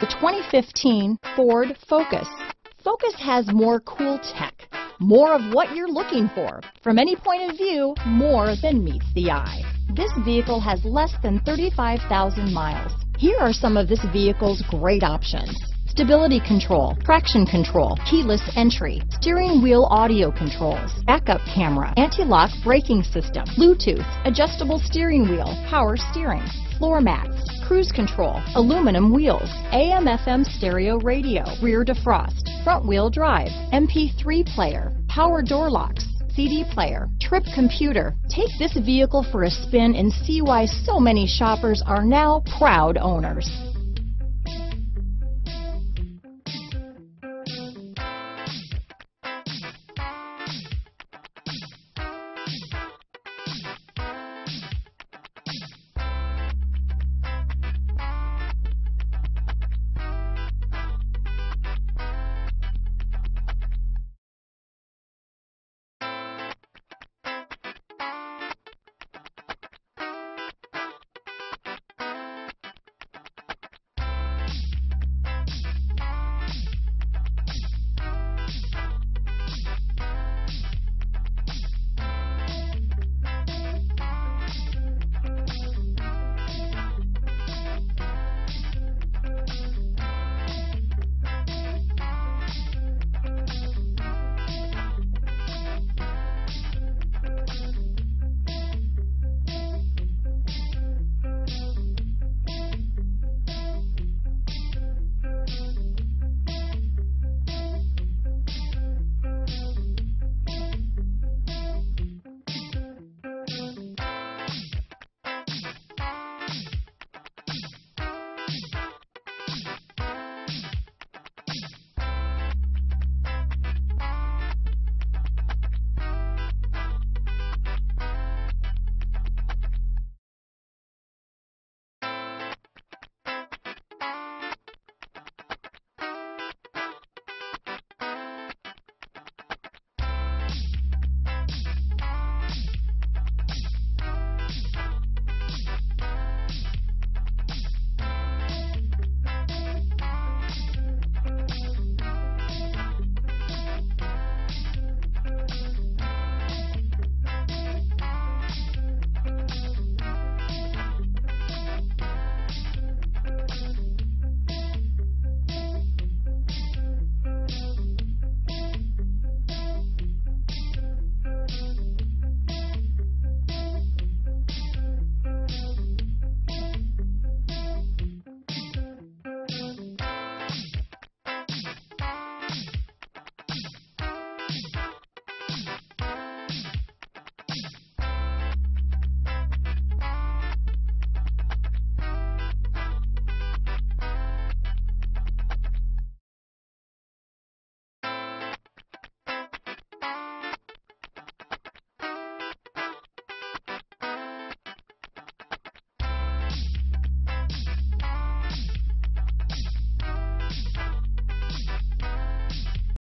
The 2015 Ford Focus. Focus has more cool tech, more of what you're looking for. From any point of view, more than meets the eye. This vehicle has less than 35,000 miles. Here are some of this vehicle's great options. Stability control, traction control, keyless entry, steering wheel audio controls, backup camera, anti-lock braking system, Bluetooth, adjustable steering wheel, power steering, floor mats, cruise control, aluminum wheels, AM FM stereo radio, rear defrost, front wheel drive, MP3 player, power door locks, CD player, trip computer. Take this vehicle for a spin and see why so many shoppers are now proud owners.